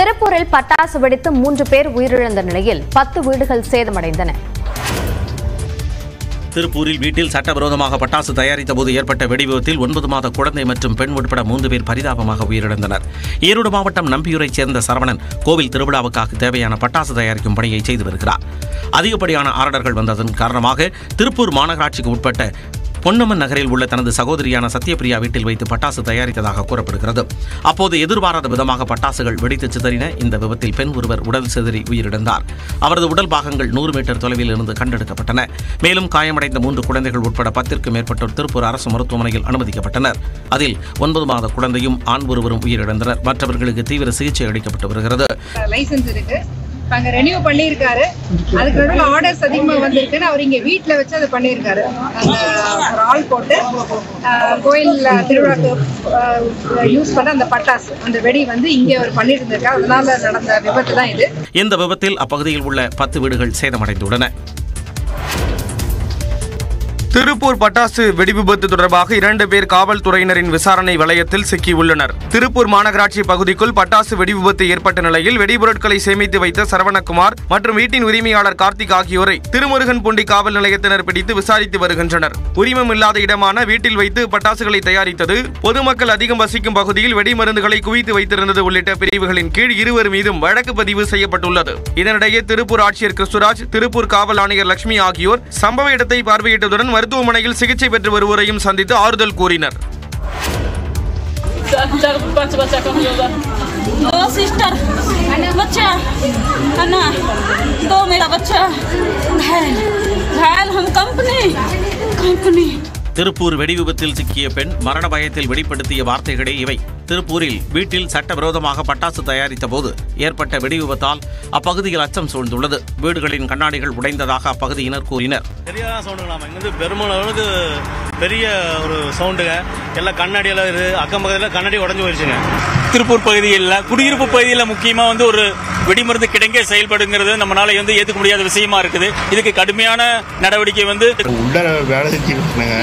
திருப்பூரில் பட்டாசு வெடித்து மூன்று பேர் உயிரிழந்த நிலையில் பத்து வீடுகள் சேதமடைந்தன. திருப்பூரில் வீட்டில் சட்டவிரோதமாக பட்டாசு தயாரித்த போது ஏற்பட்ட வெடிவிபத்தில் ஒன்பது மாத குழந்தை மற்றும் பெண் உட்பட மூன்று பேர் பரிதாபமாக உயிரிழந்தனர். ஈரோடு மாவட்டம் நம்பியூரைச் சேர்ந்த சரவணன் கோவில் திருவிழாவுக்காக தேவையான பட்டாசு தயாரிக்கும் பணியை செய்து வருகிறார். அதிகப்படியான ஆர்டர்கள் வந்ததன் காரணமாக திருப்பூர் மாநகராட்சிக்கு உட்பட்ட பொன்னம்மன் நகரில் உள்ள தனது சகோதரியான சத்யபிரியா வீட்டில் வைத்து பட்டாசு தயாரித்ததாக கூறப்படுகிறது. அப்போது எதிர்பாராத விதமாக பட்டாசுகள் வெடித்து சிதறின இந்த விபத்தில் பெண் ஒருவர் உடல் சிதறி உயிரிழந்தார். அவரது உடல் பாகங்கள் நூறு மீட்டர் தொலைவில் இருந்து கண்டெடுக்கப்பட்டன. மேலும் காயமடைந்த மூன்று குழந்தைகள் உட்பட பத்திற்கும் மேற்பட்டோர் திருப்பூர் அரசு மருத்துவமனையில் அனுமதிக்கப்பட்டனர். அதில் ஒன்பது மாத குழந்தையும் ஆண் ஒருவரும் உயிரிழந்தனர். மற்றவர்களுக்கு தீவிர சிகிச்சை அளிக்கப்பட்டு வருகிறது. லைசன்ஸ் இருக்கு. அங்க ரெனியூ பண்ணியிருக்காரு. அதுக்கு நடுவில் ஆர்டர்ஸ் அதிகமா வந்திருக்குன்னு அவர் இங்க வீட்ல வச்சு அதை பண்ணியிருக்காரு. அந்த ஒரு ஆள் போட்டு கோயில் திருவிழாக்கு யூஸ் பண்ண அந்த பட்டாசு அந்த வெடி வந்து இங்கே அவர் பண்ணிட்டு இருந்திருக்காரு அதனால நடந்த விபத்து தான் இது. இந்த விபத்தில் அப்பகுதியில் உள்ள பத்து வீடுகள் சேதமடைந்துள்ளன. திருப்பூர் பட்டாசு வெடிவிபத்து தொடர்பாக இரண்டு பேர் காவல்துறையினரின் விசாரணை வளையத்தில் சிக்கியுள்ளனர். திருப்பூர் மாநகராட்சி பகுதிக்குள் பட்டாசு வெடிவிபத்து ஏற்பட்ட நிலையில் வெடிபொருட்களை சேமித்து வைத்த சரவணகுமார் மற்றும் வீட்டின் உரிமையாளர் கார்த்திக் ஆகியோரை திருமுருகன் பூண்டி காவல் நிலையத்தினர் பிடித்து விசாரித்து வருகின்றனர். உரிமம் இல்லாத இடமான வீட்டில் வைத்து பட்டாசுகளை தயாரித்தது பொதுமக்கள் அதிகம் வசிக்கும் பகுதியில் வெடிமருந்துகளை குவித்து வைத்திருந்தது உள்ளிட்ட பிரிவுகளின் கீழ் இருவர் மீதும் வழக்கு பதிவு செய்யப்பட்டுள்ளது. இதனிடையே திருப்பூர் ஆட்சியர் கிறிஸ்துராஜ் திருப்பூர் காவல் ஆணையர் லட்சுமி ஆகியோர் சம்பவ இடத்தை பார்வையிட்டதுடன் மருத்துவமனையில் சிகிச்சை பெற்று வருவோரையும் சந்தித்து ஆறுதல் கூறினர் चार पाँच बच्चा कहाँ होगा दो सिस्टर बच्चा अन्ना दो मेरा बच्चा घायल घायल हम कंपनी कंपनी திருப்பூர் வெடிவிபத்தில் சிக்கிய பெண் மரண பயத்தில் வெளிப்படுத்திய வார்த்தைகளே இவை. திருப்பூரில் வீட்டில் சட்டவிரோதமாக பட்டாசு தயாரித்த போது ஏற்பட்ட வெடிவிபத்தால் அப்பகுதியில் அச்சம் சூழ்ந்துள்ளது. வீடுகளின் கண்ணாடிகள் உடைந்ததாக அப்பகுதியினர் கூறினர். பெரிய ஒரு சவுண்டுங்க எல்லாம் கண்ணாடி எல்லாம் இருக்குது அக்கம் பக்கத்தில் கண்ணாடி உடஞ்சு போயிடுச்சுங்க திருப்பூர் பகுதியில் குடியிருப்பு பகுதியில் முக்கியமா வந்து ஒரு வெடிமருந்து கிடங்கே செயல்படுங்கிறது நம்மளால வந்து ஏத்துக்க முடியாத விஷயமா இருக்குது. இதுக்கு கடுமையான நடவடிக்கை வந்து உள்ள வேலை செஞ்சுக்கிட்டு இருந்தேங்க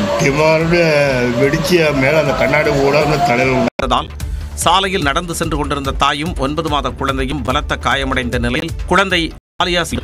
முக்கியமாக வெடிச்சு மேலே அந்த கண்ணாடி தலையில் இருந்ததால் சாலையில் நடந்து சென்று கொண்டிருந்த தாயும் ஒன்பது மாத குழந்தையும் பலத்த காயமடைந்த நிலையில் குழந்தை ஆலியாசி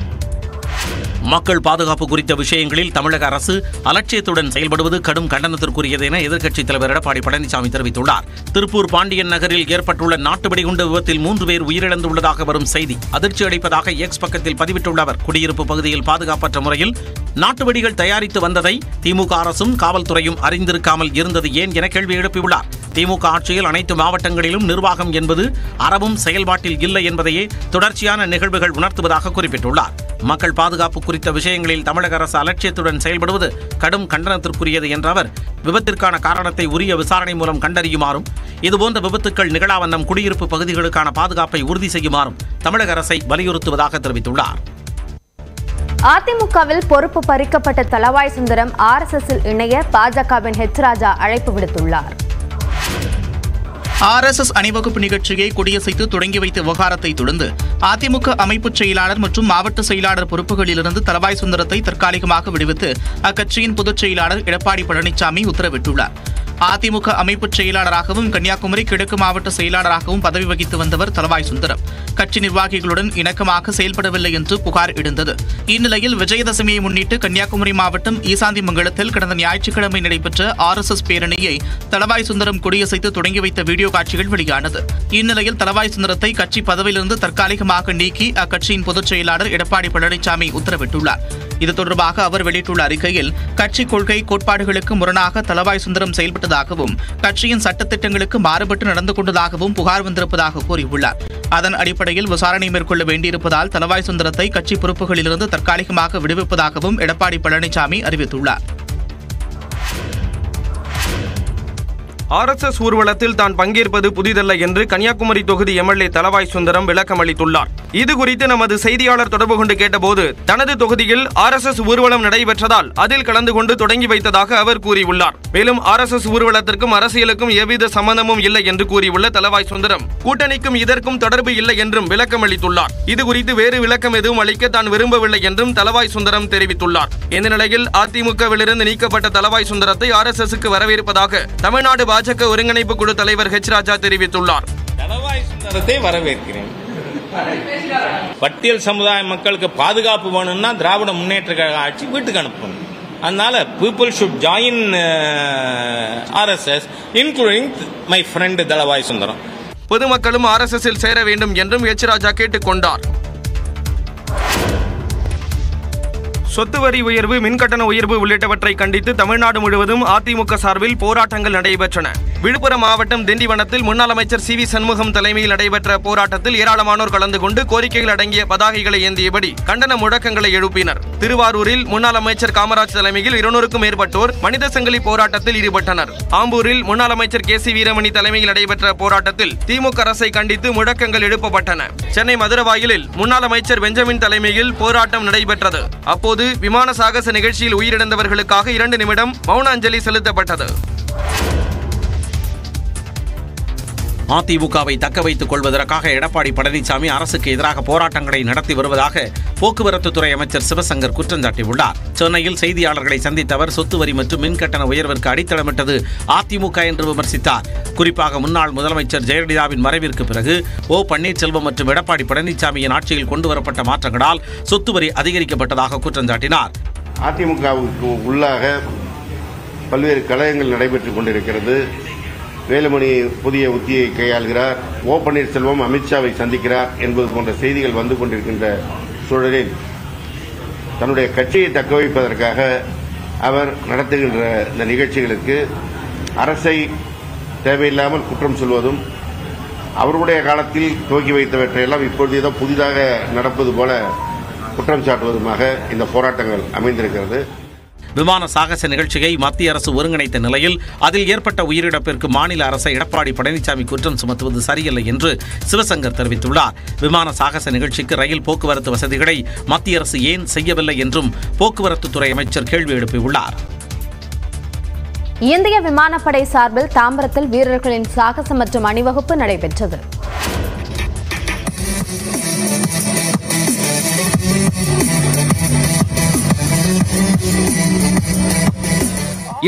மக்கள் பாதுகாப்பு குறித்த விஷயங்களில் தமிழக அரசு அலட்சியத்துடன் செயல்படுவது கடும் கண்டனத்திற்குரியது என எதிர்க்கட்சித் தலைவர் எடப்பாடி பழனிசாமி தெரிவித்துள்ளார். திருப்பூர் பாண்டியன் நகரில் ஏற்பட்டுள்ள நாட்டு வெடிகுண்டு விபத்தில் மூன்று பேர் உயிரிழந்துள்ளதாக வரும் செய்தி. அதிர்ச்சி அளிப்பதாக எக்ஸ் பக்கத்தில் பதிவிட்டுள்ள அவர் குடியிருப்பு பகுதியில் பாதுகாப்பற்ற முறையில் நாட்டு வெடிகள் தயாரித்து வந்ததை திமுக அரசும் காவல்துறையும் அறிந்திருக்காமல் இருந்தது ஏன் என கேள்வி எழுப்பியுள்ளார். திமுக ஆட்சியில் அனைத்து மாவட்டங்களிலும் நிர்வாகம் என்பது அறவும் செயல்பாட்டில் இல்லை என்பதையே தொடர்ச்சியான நிகழ்வுகள் உணர்த்துவதாக குறிப்பிட்டுள்ளார். மக்கள் பாதுகாப்பு குறித்த விஷயங்களில் தமிழக அரசு அலட்சியத்துடன் செயல்படுவது கடும் கண்டனத்திற்குரியது என்ற அவர் விபத்திற்கான காரணத்தை உரிய விசாரணை மூலம் கண்டறியுமாறும் இதுபோன்ற விபத்துக்கள் நிகழாவண்ணம் குடியிருப்பு பகுதிகளுக்கான பாதுகாப்பை உறுதி செய்யுமாறும் தமிழக அரசை வலியுறுத்துவதாக தெரிவித்துள்ளார். அதிமுகவில் பொறுப்பு பறிக்கப்பட்ட தளவாய் சுந்தரம் ஆர்எஸ்எஸ்ஸில் இணைய பாஜகவின் ஹெச் ராஜா அழைப்பு விடுத்துள்ளார். ஆர் எஸ் எஸ் அணிவகுப்பு நிகழ்ச்சியை கொடியசைத்து தொடங்கி வைத்த விவகாரத்தை தொடர்ந்து அதிமுக அமைப்புச் செயலாளர் மற்றும் மாவட்ட செயலாளர் பொறுப்புகளிலிருந்து தலவாய் சுந்தரத்தை தற்காலிகமாக விடுவித்து அக்கட்சியின் பொதுச் செயலாளர் எடப்பாடி பழனிசாமி உத்தரவிட்டுள்ளார். அதிமுக அமைப்புச் செயலாளராகவும் கன்னியாகுமரி கிழக்கு மாவட்ட செயலாளராகவும் பதவி வகித்து வந்தவர் தலவாய் சுந்தரம். கட்சி நிர்வாகிகளுடன் இணக்கமாக செயல்படவில்லை என்று புகார் எழுந்தது. இந்நிலையில் விஜயதசமியை முன்னிட்டு கன்னியாகுமரி மாவட்டம் ஈசாந்தி மங்கலத்தில் கடந்த ஞாயிற்றுக்கிழமை நடைபெற்ற ஆர்எஸ்எஸ் பேரணியை தலவாய் சுந்தரம் கொடியசைத்து தொடங்கி வைத்த வீடியோ காட்சிகள் வெளியானது. இந்நிலையில் தலவாய் சுந்தரத்தை கட்சி பதவியிலிருந்து தற்காலிகமாக நீக்கி அக்கட்சியின் பொதுச் செயலாளர் எடப்பாடி பழனிசாமி உத்தரவிட்டுள்ளார். இது தொடர்பாக அவர் வெளியிட்டுள்ள அறிக்கையில் கட்சி கொள்கை கோட்பாடுகளுக்கு முரணாக தலவாய் சுந்தரம் செயல்பட்டதாகவும் கட்சியின் சட்டத்திட்டங்களுக்கு மாறுபட்டு நடந்து கொண்டதாகவும் புகார் வந்திருப்பதாக கூறியுள்ளார். அதன் அடிப்படையில் விசாரணை மேற்கொள்ள வேண்டியிருப்பதால் தலவாய் சுந்தரத்தை கட்சி பொறுப்புகளிலிருந்து தற்காலிகமாக விடுவிப்பதாகவும் எடப்பாடி பழனிசாமி அறிவித்துள்ளார். ஆர்எஸ்எஸ் ஊர்வலத்தில் தான் பங்கேற்பது புதிதல்ல என்று கன்னியாகுமரி தொகுதி எம்எல்ஏ தலவாய் சுந்தரம் விளக்கம் அளித்துள்ளார் இது குறித்து நமது செய்தியாளர் தொடர்பு கொண்டு கேட்டபோது தனது தொகுதியில் ஆர்எஸ்எஸ் ஊர்வலம் நடைபெற்றதால் அதில் கலந்து கொண்டு தொடங்கி வைத்ததாக அவர் கூறியுள்ளார். மேலும் ஆர்எஸ்எஸ் ஊர்வலத்திற்கும் அரசியலுக்கும் எவ்வித சம்பந்தமும் இல்லை என்று கூறியுள்ள தலவாய் சுந்தரம் கூட்டணிக்கும் இதற்கும் தொடர்பு இல்லை என்றும் விளக்கம் அளித்துள்ளார் இது குறித்து வேறு விளக்கம் எதுவும் அளிக்க தான் விரும்பவில்லை என்றும் தலவாய் சுந்தரம் தெரிவித்துள்ளார். இந்த நிலையில் அதிமுகவிலிருந்து நீக்கப்பட்ட தலவாய் சுந்தரத்தை ஆர்எஸ்எஸ்க்கு வரவேற்பதாக தமிழ்நாடு பாஜக ஒருங்கிணைப்பு குழு தலைவர் ஹெச் ராஜா தெரிவித்துள்ளார். தலவாய் சுந்தரத்தை வரவேற்கிறேன். பட்டியல் சமுதாய மக்களுக்கு பாதுகாப்பு வேணும்னா திராவிட முன்னேற்ற கழக ஆட்சி வீட்டுக்கு அனுப்பணும். அதனால people should join RSS including my friend Thalavai Sundaram. பொதுமக்களும் ஆர்எஸ்எஸ்ஸில் சேர வேண்டும் என்றும் எச் ராஜா கேட்டுக்கொண்டார் சொத்து வரி உயர்வு மின்கட்டண உயர்வு உள்ளிட்டவற்றை கண்டித்து தமிழ்நாடு முழுவதும் அதிமுக சார்பில் போராட்டங்கள் நடைபெற்றன. விழுப்புரம் மாவட்டம் திண்டிவனத்தில் முன்னாள் அமைச்சர் சி வி சண்முகம் தலைமையில் நடைபெற்ற போராட்டத்தில் ஏராளமானோர் கலந்து கொண்டு கோரிக்கைகள் அடங்கிய பதாகைகளை ஏந்தியபடி கண்டன முழக்கங்களை எழுப்பினர். திருவாரூரில் முன்னாள் அமைச்சர் காமராஜ் தலைமையில் இருநூறுக்கும் மேற்பட்டோர் மனித சங்கிலி போராட்டத்தில் ஈடுபட்டனர். ஆம்பூரில் முன்னாள் அமைச்சர் கே சி வீரமணி தலைமையில் நடைபெற்ற போராட்டத்தில் திமுக அரசை கண்டித்து முழக்கங்கள் எழுப்பப்பட்டன. சென்னை மதுரவாயிலில் முன்னாள் அமைச்சர் பெஞ்சமின் தலைமையில் போராட்டம் நடைபெற்றது. அப்போது விமான சாகச நிகழ்ச்சியில் உயிரிழந்தவர்களுக்காக இரண்டு நிமிடம் மௌன அஞ்சலி செலுத்தப்பட்டது. அதிமுகவை தக்க வைத்துக் கொள்வதற்காக எடப்பாடி பழனிசாமி அரசுக்கு எதிராக போராட்டங்களை நடத்தி வருவதாக போக்குவரத்துத்துறை அமைச்சர் சிவசங்கர் குற்றம் சாட்டியுள்ளார். சென்னையில் செய்தியாளர்களை சந்தித்த அவர் சொத்து வரி மற்றும் மின்கட்டண உயர்விற்கு அடித்தளமிட்டது அதிமுக என்று விமர்சித்தார். குறிப்பாக முன்னாள் முதலமைச்சர் ஜெயலலிதாவின் மறைவிற்கு பிறகு ஓ பன்னீர்செல்வம் மற்றும் எடப்பாடி பழனிசாமியின் ஆட்சியில் கொண்டுவரப்பட்ட மாற்றங்களால் சொத்து வரி அதிகரிக்கப்பட்டதாக குற்றம் சாட்டினார். அதிமுகவுக்கு உள்ளாக பல்வேறு கழகங்கள் நடைபெற்றுக் கொண்டிருக்கிறது. வேலுமணி புதிய உத்தியை கையாள்கிறார். ஓ பன்னீர்செல்வம் அமித்ஷாவை சந்திக்கிறார் என்பது போன்ற செய்திகள் வந்து கொண்டிருக்கின்ற சூழலில் தன்னுடைய கட்சியை தக்க வைப்பதற்காக அவர் நடத்துகின்ற இந்த நிகழ்ச்சிகளுக்கு அரசை தேவையில்லாமல் குற்றம் சொல்வதும் அவருடைய காலத்தில் துவக்கி வைத்தவற்றையெல்லாம் இப்பொழுது ஏதோ புதிதாக நடப்பது போல குற்றம் சாட்டுவதுமாக இந்த போராட்டங்கள் அமைந்திருக்கிறது. விமான சாகச நிகழ்ச்சியை மத்திய அரசு ஒருங்கிணைத்த நிலையில் அதில் ஏற்பட்ட உயிரிழப்பிற்கு மாநில அரசை எடப்பாடி பழனிசாமி குற்றம் சுமத்துவது சரியில்லை என்று சிவசங்கர் தெரிவித்துள்ளார். விமான சாகச நிகழ்ச்சிக்கு ரயில் போக்குவரத்து வசதிகளை மத்திய அரசு ஏன் செய்யவில்லை என்றும் போக்குவரத்துத்துறை அமைச்சர் கேள்வி எழுப்பியுள்ளார். இந்திய விமானப்படை சார்பில் தாம்பரத்தில் வீரர்களின் சாகசம் மற்றும் அணிவகுப்பு நடைபெற்றது.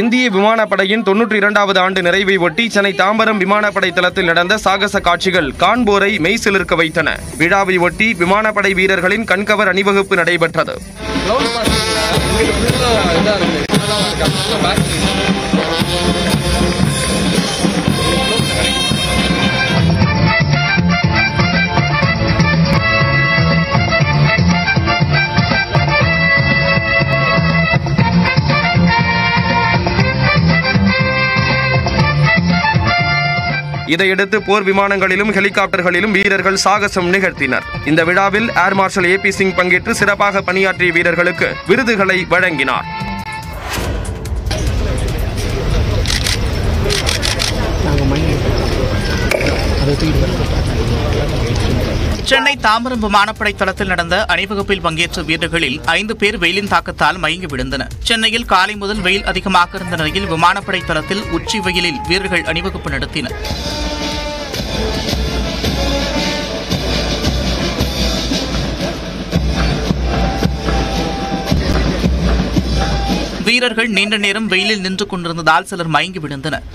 இந்திய விமானப்படையின் தொன்னூற்றி இரண்டாவது ஆண்டு நிறைவை ஒட்டி சென்னை தாம்பரம் விமானப்படை தளத்தில் நடந்த சாகச காட்சிகள் காண்போரை மெய்சிலிருக்க வைத்தன. விழாவை ஒட்டி விமானப்படை வீரர்களின் கண்கவர் அணிவகுப்பு நடைபெற்றது. இதையடுத்து போர் விமானங்களிலும் ஹெலிகாப்டர்களிலும் வீரர்கள் சாகசம் நிகழ்த்தினர். இந்த விழாவில் air marshal A P Singh பங்கேற்று சிறப்பாக பணியாற்றிய வீரர்களுக்கு விருதுகளை வழங்கினார். சென்னை தாம்பரம் விமானப்படை தளத்தில் நடந்த அணிவகுப்பில் பங்கேற்ற வீரர்களில் ஐந்து பேர் வெயிலின் தாக்கத்தால் மயங்கி விழுந்தனர். சென்னையில் காலை முதல் வெயில் அதிகமாக இருந்த நிலையில் விமானப்படை தளத்தில் உச்சி வெயிலில் வீரர்கள் அணிவகுப்பு நடத்தினர். வீரர்கள் நீண்ட நேரம் வெயிலில் நின்று கொண்டிருந்ததால் சிலர் மயங்கி விழுந்தனர்.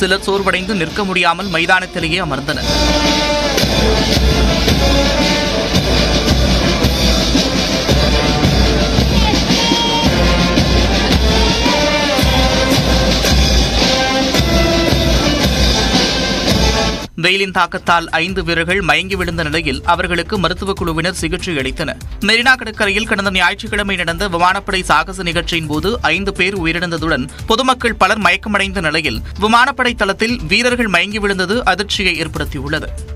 சிலர் சோர்வடைந்து நிற்க முடியாமல் மைதானத்திலேயே அமர்ந்தனர். வெயிலின் தாக்கத்தால் ஐந்து வீரர்கள் மயங்கி விழுந்த நிலையில் அவர்களுக்கு மருத்துவக் குழுவினர் சிகிச்சை அளித்தனர். மெரினா கடற்கரையில் கடந்த ஞாயிற்றுக்கிழமை நடந்த விமானப்படை சாகச நிகழ்ச்சியின் போது ஐந்து பேர் உயிரிழந்ததுடன் பொதுமக்கள் பலர் மயக்கமடைந்த நிலையில் விமானப்படை தளத்தில் வீரர்கள் மயங்கி விழுந்தது அதிர்ச்சியை ஏற்படுத்தியுள்ளது.